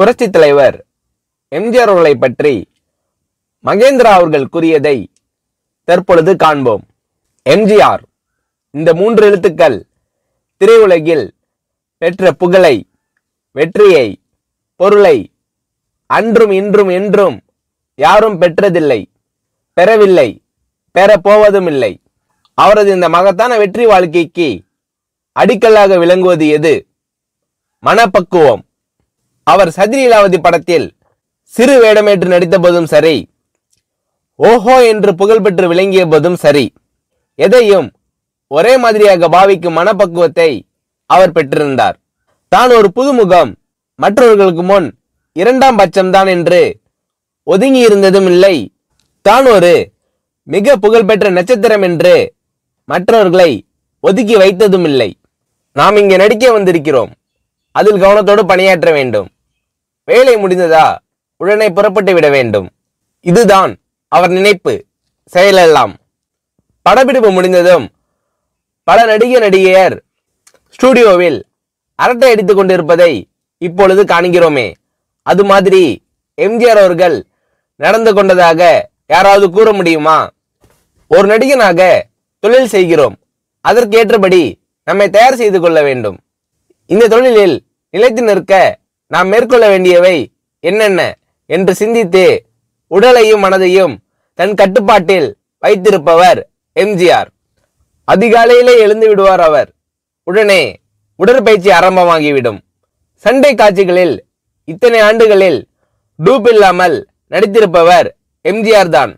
புரட்சி தலைவர் எம்ஜிஆர் அவர்களை பற்றி மகேந்திரா அவர்கள் கூறியதை தற்பொழுது காண்போம். எம்ஜிஆர் இந்த மூன்று எழுத்துக்கள் திரையுலகில் பெற்ற புகழை வெற்றியை பொருளை அன்றும் இன்றும் என்றும் யாரும் பெற்றதில்லை பெறவில்லை பெறப்போவதும் இல்லை அவரது இந்த மகத்தான வெற்றி வாழ்க்கைக்கு அடிக்கல்லாக விளங்குவது எது? மனப்பக்குவம். அவர் சதிலீலாவதி படத்தில் சிறு வேடமேற்று நடித்த போதும் சரி ஓஹோ என்று புகழ்பெற்று விளங்கிய போதும் சரி எதையும் ஒரே மாதிரியாக பாவிக்கும் மனப்பக்குவத்தை அவர் பெற்றிருந்தார். தான் ஒரு புதுமுகம் மற்றவர்களுக்கு முன் இரண்டாம் பட்சம்தான் என்று ஒதுங்கி இருந்ததும் இல்லை. தான் ஒரு மிக புகழ்பெற்ற நட்சத்திரம் என்று மற்றவர்களை ஒதுக்கி வைத்ததும் இல்லை. நாம் இங்கே நடிக்க வந்திருக்கிறோம். அதில் கவனத்தோடு பணியாற்ற வேண்டும். வேலை முடிந்ததா உடனே புறப்பட்டு விட வேண்டும். இதுதான் அவர் நினைப்பு. செயலெல்லாம். படப்பிடிப்பு முடிந்ததும் பல நடிக நடிகையர் ஸ்டூடியோவில் அரட்டை அடித்துக் கொண்டிருப்பதை இப்பொழுது காண்கிறோமே. அது மாதிரி எம்ஜிஆர் அவர்கள் நடந்து கொண்டதாக யாராவது கூற முடியுமா? ஒரு நடிகனாக தொழில் செய்கிறோம். அதற்கேற்றபடி நம்மை தயார் செய்து கொள்ள வேண்டும். இந்த தொழிலில் நிலைத்து நிற்க நாம் மேற்கொள்ள வேண்டியவை என்னென்ன என்று சிந்தித்து உடலையும் மனதையும் தன் கட்டுப்பாட்டில் வைத்திருப்பவர் எம்ஜிஆர். அதிகாலையிலே எழுந்து விடுவார் அவர். உடனே உடற்பயிற்சி ஆரம்பமாகிவிடும். சண்டை காட்சிகளில் இத்தனை ஆண்டுகளில் டூப் இல்லாமல் நடித்திருப்பவர் எம்ஜிஆர் தான்.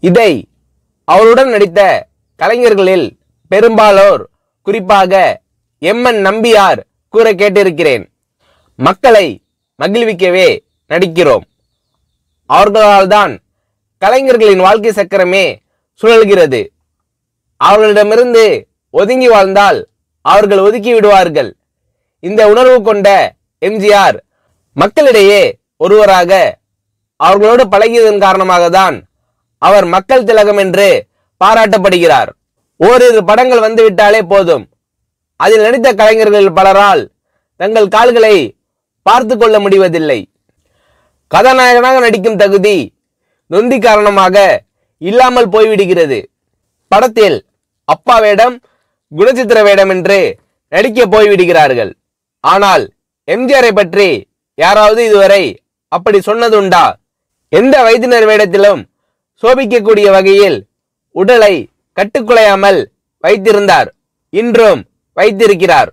இதை அவருடன் நடித்த கலைஞர்களில் பெரும்பாலோர் குறிப்பாக எம்என் நம்பியார் கூற கேட்டிருக்கிறேன். மக்களை மகிழ்விக்கவே நடிக்கிறோம். அவர்களால் தான் கலைஞர்களின் வாழ்க்கை சக்கரமே சுழல்கிறது. அவர்களிடமிருந்து ஒதுங்கி வாழ்ந்தால் அவர்கள் ஒதுக்கி விடுவார்கள். இந்த உணர்வு கொண்ட எம்ஜிஆர் மக்களிடையே ஒருவராக அவர்களோடு பழகியதன் காரணமாக தான் அவர் மக்கள் திலகம் என்று பாராட்டப்படுகிறார். ஓரிரு படங்கள் வந்துவிட்டாலே போதும். அதில் நடித்த கலைஞர்கள் பலரால் தங்கள் கால்களை பார்த்து கொள்ள முடிவதில்லை. கதாநாயகனாக நடிக்கும் தகுதி நொந்தி காரணமாக இல்லாமல் போய்விடுகிறது. படத்தில் அப்பா வேடம் குணச்சித்திர வேடம் என்று நடிக்க போய்விடுகிறார்கள். ஆனால் எம்ஜிஆரை பற்றி யாராவது இதுவரை அப்படி சொன்னதுண்டா? எந்த வயதினர் வேடத்திலும் சோபிக்கக்கூடிய வகையில் உடலை கட்டுக்குலையாமல் வைத்திருந்தார். இன்றும் வைத்திருக்கிறார்.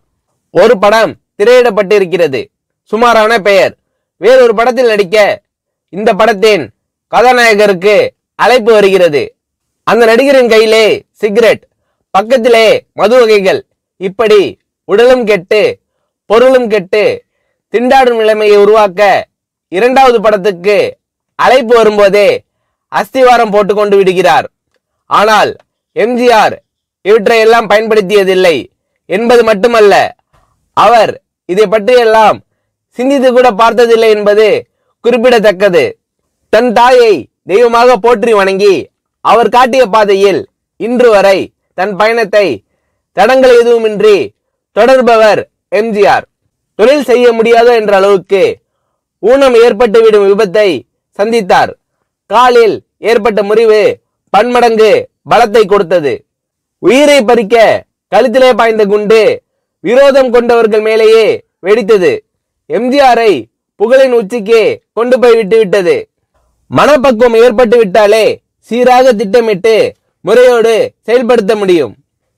ஒரு படம் திரையிடப்பட்டிருக்கிறது. சுமாரான பெயர். வேறொரு படத்தில் நடிக்க இந்த படத்தின் கதாநாயகருக்கு அழைப்பு வருகிறது. அந்த நடிகரின் கையிலே சிகரெட் பக்கத்திலே மது வகைகள். இப்படி உடலும் கெட்டு பொருளும் கெட்டு திண்டாடும் நிலைமையை உருவாக்க இரண்டாவது படத்துக்கு அழைப்பு வரும்போதே அஸ்திவாரம் போட்டுக்கொண்டு விடுகிறார். ஆனால் எம்ஜிஆர் இவற்றையெல்லாம் பயன்படுத்தியதில்லை என்பது மட்டுமல்ல அவர் இதை பற்றியெல்லாம் சிந்தித்து கூட பார்த்ததில்லை என்பது குறிப்பிடத்தக்கது. தன் தாயை தெய்வமாக போற்றி வணங்கி அவர் காட்டிய பாதையில் இன்று வரை தன் பயணத்தை தடங்கள் எதுவுமின்றி தொடர்பவர் எம்ஜிஆர். தொழில் செய்ய முடியாத என்ற அளவுக்கு ஊனம் ஏற்பட்டுவிடும் விபத்தை சந்தித்தார். காலில் ஏற்பட்ட முறிவு பன்மடங்கு பலத்தை கொடுத்தது. உயிரை பறிக்க கழுத்திலே பாய்ந்த குண்டு விரோதம் கொண்டவர்கள் மேலேயே வெடித்தது. எம்ஜிஆரை புகழின் உச்சிக்கே கொண்டு போய் விட்டுவிட்டது. மனப்பக்குவம் ஏற்பட்டு விட்டாலே சீராக திட்டமிட்டு முறையோடு செயல்படுத்த முடியும்.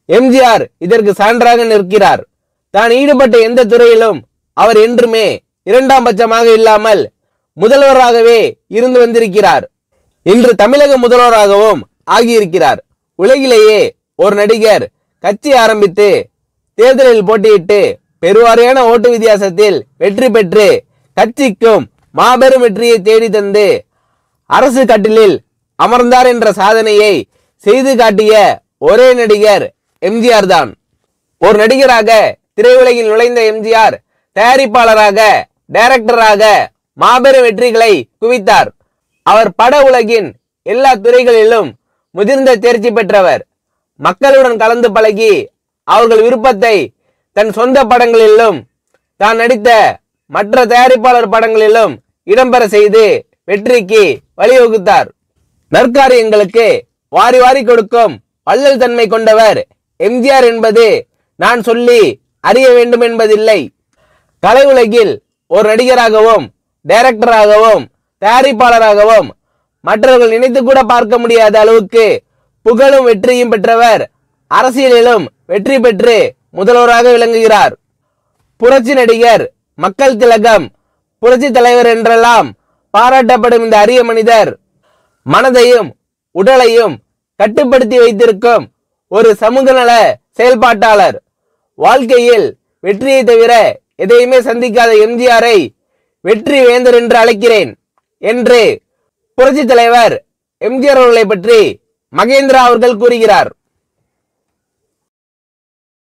எம்ஜிஆர் இதற்கு சான்றாக நிற்கிறார். தான் ஈடுபட்ட எந்த துறையிலும் அவர் என்றுமே இரண்டாம் பட்சமாக இல்லாமல் முதல்வராகவே இருந்து வந்திருக்கிறார். இன்று தமிழக முதல்வராகவும் ஆகியிருக்கிறார். உலகிலேயே ஒரு நடிகர் கட்சி ஆரம்பித்து தேர்தலில் போட்டியிட்டு பெருவாரியான ஓட்டு வித்தியாசத்தில் வெற்றி பெற்று கட்சிக்கும் மாபெரும் வெற்றியை தேடி தந்து அரசு கட்டிலில் அமர்ந்தார் என்ற சாதனையை செய்து காட்டிய ஒரே நடிகர் எம்ஜிஆர் தான். ஒரு நடிகராக திரையுலகில் நுழைந்த எம்ஜிஆர் தயாரிப்பாளராக டைரக்டராக மாபெரும் வெற்றிகளை குவித்தார். அவர் பட உலகின் எல்லா துறைகளிலும் முதிர்ந்த தேர்ச்சி பெற்றவர். மக்களுடன் கலந்து பழகி அவர்கள் விருப்பத்தை தன் சொந்த படங்களிலும் தான் நடித்த மற்ற தயாரிப்பாளர் படங்களிலும் இடம்பெற செய்து வெற்றிக்கு வழிவகுத்தார். நற்காரியங்களுக்கு வாரி வாரி கொடுக்கும் வள்ளல் தன்மை கொண்டவர் எம்ஜிஆர் என்பது நான் சொல்லி அறிய வேண்டும் என்பதில்லை. கலை உலகில் ஒரு நடிகராகவும் டைரக்டராகவும் தயாரிப்பாளராகவும் மற்றவர்கள் நினைத்து கூட பார்க்க முடியாத அளவுக்கு புகழும் வெற்றியும் பெற்றவர் அரசியலிலும் வெற்றி பெற்று முதல்வராக விளங்குகிறார். புரட்சி நடிகர் மக்கள் திலகம் புரட்சி தலைவர் என்றெல்லாம் பாராட்டப்படும் இந்த அரிய மனிதர் மனதையும் உடலையும் கட்டுப்படுத்தி வைத்திருக்கும் ஒரு சமூக நல செயல்பாட்டாளர். வாழ்க்கையில் வெற்றியை தவிர எதையுமே சந்திக்காத எம்ஜிஆரை வெற்றி வேந்தர் என்று அழைக்கிறேன் என்று புரட்சி தலைவர் எம்ஜிஆர் அவர்களை பற்றி மகேந்திரா அவர்கள் கூறுகிறார்.